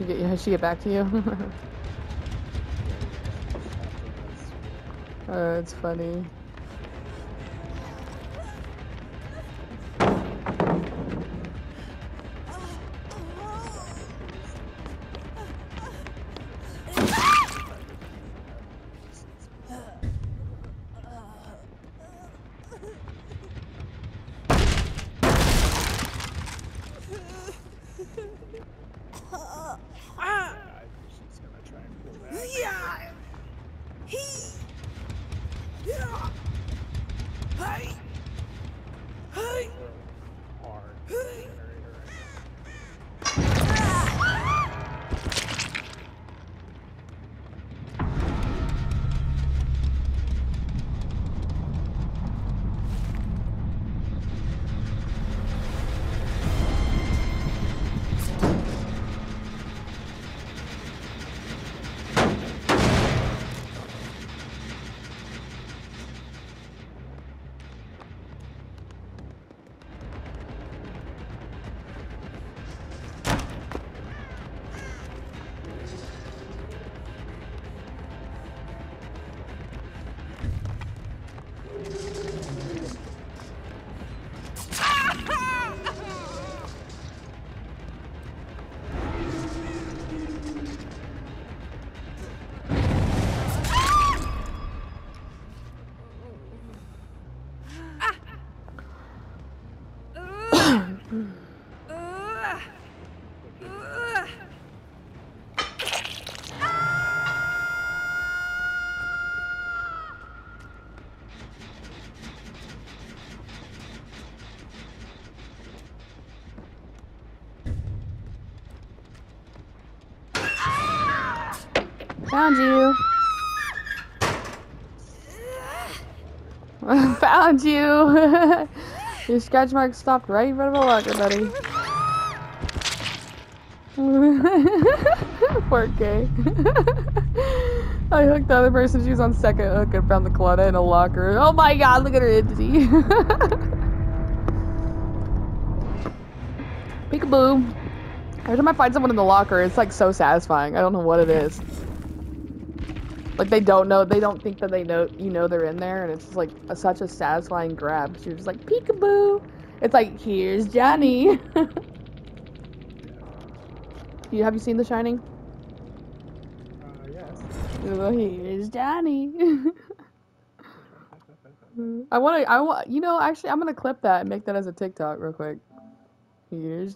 she get? Has she get back to you? uh, it's funny. Yeah. He. Yeah. Hey. Uh, Found you. Found you. Your scratch mark stopped right in front of a locker, buddy. 4K. I hooked the other person. She was on second hook and found the Coletta in a locker. Oh my god, look at her entity. Peekaboo. Every time I find someone in the locker, it's like so satisfying. I don't know what it is. Like they don't know, they don't think that they know you know they're in there, and it's just like a, such a satisfying grab. You're just like peekaboo. It's like here's Johnny. you have you seen The Shining? Uh, yes. Here's Johnny. I want to. I want. You know, actually, I'm gonna clip that and make that as a TikTok real quick. Here's.